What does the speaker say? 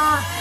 啊。